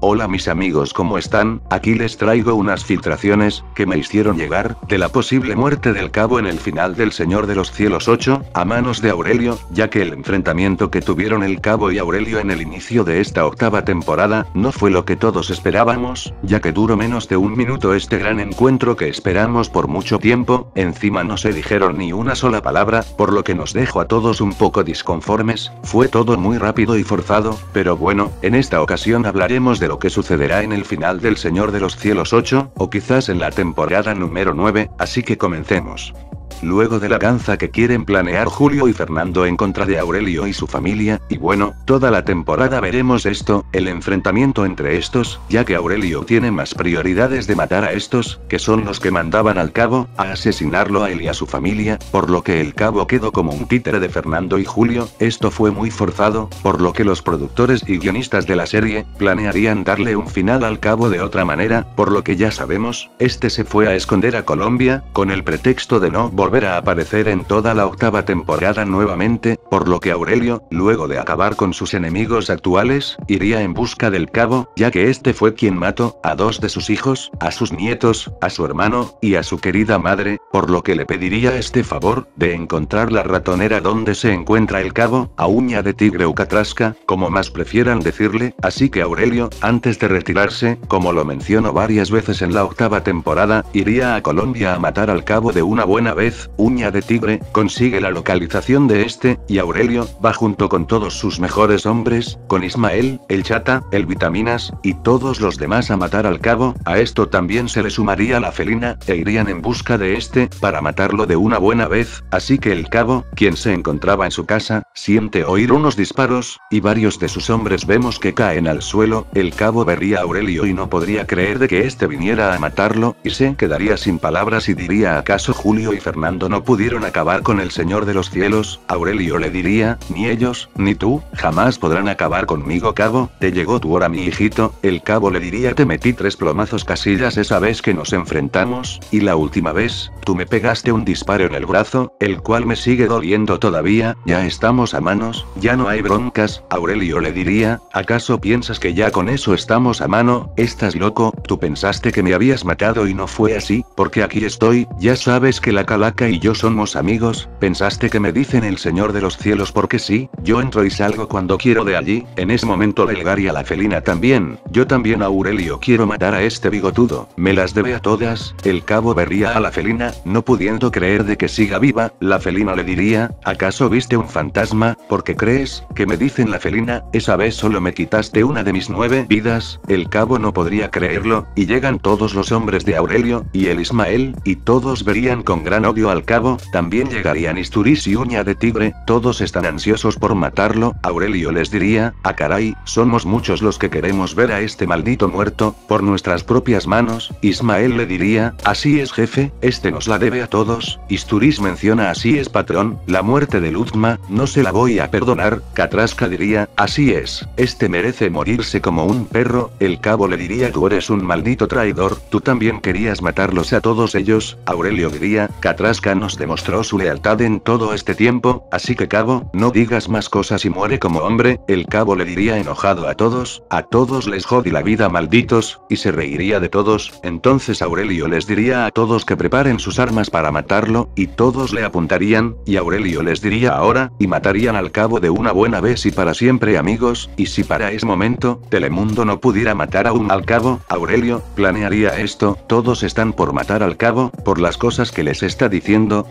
Hola mis amigos, ¿cómo están? Aquí les traigo unas filtraciones, que me hicieron llegar, de la posible muerte del cabo en el final del Señor de los Cielos 8, a manos de Aurelio, ya que el enfrentamiento que tuvieron el cabo y Aurelio en el inicio de esta octava temporada, no fue lo que todos esperábamos, ya que duró menos de un minuto este gran encuentro que esperamos por mucho tiempo, encima no se dijeron ni una sola palabra, por lo que nos dejó a todos un poco disconformes, fue todo muy rápido y forzado, pero bueno, en esta ocasión hablaremos de lo que sucederá en el final del Señor de los Cielos 8, o quizás en la temporada número 9, así que comencemos. Luego de la ganza que quieren planear Julio y Fernando en contra de Aurelio y su familia, y bueno, toda la temporada veremos esto, el enfrentamiento entre estos, ya que Aurelio tiene más prioridades de matar a estos, que son los que mandaban al cabo, a asesinarlo a él y a su familia, por lo que el cabo quedó como un títere de Fernando y Julio, esto fue muy forzado, por lo que los productores y guionistas de la serie, planearían darle un final al cabo de otra manera, por lo que ya sabemos, este se fue a esconder a Colombia, con el pretexto de no volver volver a aparecer en toda la octava temporada nuevamente, por lo que Aurelio, luego de acabar con sus enemigos actuales, iría en busca del cabo, ya que este fue quien mató a dos de sus hijos, a sus nietos, a su hermano, y a su querida madre, por lo que le pediría este favor, de encontrar la ratonera donde se encuentra el cabo, a uña de tigre o catrasca, como más prefieran decirle, así que Aurelio, antes de retirarse, como lo menciono varias veces en la octava temporada, iría a Colombia a matar al cabo de una buena vez, Uña de Tigre, consigue la localización de este, y Aurelio, va junto con todos sus mejores hombres, con Ismael, el Chata, el Vitaminas, y todos los demás a matar al cabo, a esto también se le sumaría la felina, e irían en busca de este, para matarlo de una buena vez, así que el cabo, quien se encontraba en su casa, siente oír unos disparos, y varios de sus hombres vemos que caen al suelo, el cabo vería a Aurelio y no podría creer de que este viniera a matarlo, y se quedaría sin palabras y diría acaso Julio y Fernando no pudieron acabar con el Señor de los Cielos, Aurelio le diría, ni ellos, ni tú, jamás podrán acabar conmigo cabo, te llegó tu hora mi hijito, el cabo le diría te metí tres plomazos casillas esa vez que nos enfrentamos, y la última vez, tú me pegaste un disparo en el brazo, el cual me sigue doliendo todavía, ya estamos a manos, ya no hay broncas, Aurelio le diría, ¿acaso piensas que ya con eso estamos a mano? Estás loco, tú pensaste que me habías matado y no fue así, porque aquí estoy, ya sabes que la calaca y yo somos amigos, ¿pensaste que me dicen el Señor de los Cielos porque sí? Yo entro y salgo cuando quiero de allí, en ese momento Lelgar y a la felina también, yo también Aurelio quiero matar a este bigotudo, me las debe a todas, el cabo vería a la felina, no pudiendo creer de que siga viva, la felina le diría, ¿acaso viste un fantasma? porque crees, que me dicen la felina, esa vez solo me quitaste una de mis nueve vidas, el cabo no podría creerlo, y llegan todos los hombres de Aurelio, y el Ismael, y todos verían con gran odio al cabo, también llegarían Isturis y Uña de Tigre, todos están ansiosos por matarlo, Aurelio les diría, a ah, caray, somos muchos los que queremos ver a este maldito muerto, por nuestras propias manos, Ismael le diría, así es jefe, este nos la debe a todos, Isturis menciona así es patrón, la muerte de Luzma, no se la voy a perdonar, Catrasca diría, así es, este merece morirse como un perro, el cabo le diría tú eres un maldito traidor, tú también querías matarlos a todos ellos, Aurelio diría, Catrasca nos demostró su lealtad en todo este tiempo, así que cabo, no digas más cosas y muere como hombre, el cabo le diría enojado a todos, a todos les jodí la vida malditos, y se reiría de todos, entonces Aurelio les diría a todos que preparen sus armas para matarlo, y todos le apuntarían, y Aurelio les diría ahora, y matarían al cabo de una buena vez y para siempre amigos, y si para ese momento, Telemundo no pudiera matar a un al cabo, Aurelio, planearía esto, todos están por matar al cabo, por las cosas que les está diciendo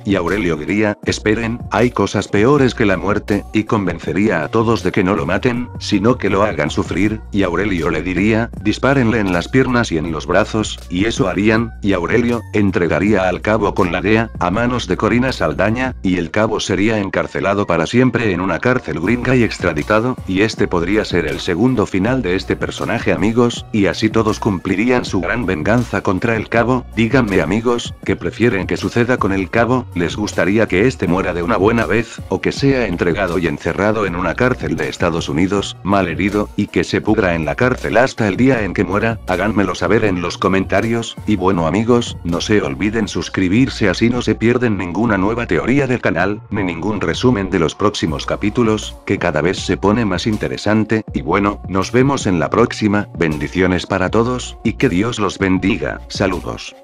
y Aurelio diría, esperen, hay cosas peores que la muerte, y convencería a todos de que no lo maten, sino que lo hagan sufrir, y Aurelio le diría, dispárenle en las piernas y en los brazos, y eso harían, y Aurelio, entregaría al cabo con la DEA, a manos de Corina Saldaña, y el cabo sería encarcelado para siempre en una cárcel gringa y extraditado, y este podría ser el segundo final de este personaje amigos, y así todos cumplirían su gran venganza contra el cabo, díganme amigos, que prefieren que suceda con el cabo, les gustaría que este muera de una buena vez, o que sea entregado y encerrado en una cárcel de Estados Unidos, mal herido, y que se pudra en la cárcel hasta el día en que muera, háganmelo saber en los comentarios, y bueno amigos, no se olviden suscribirse así no se pierden ninguna nueva teoría del canal, ni ningún resumen de los próximos capítulos, que cada vez se pone más interesante, y bueno, nos vemos en la próxima, bendiciones para todos, y que Dios los bendiga, saludos.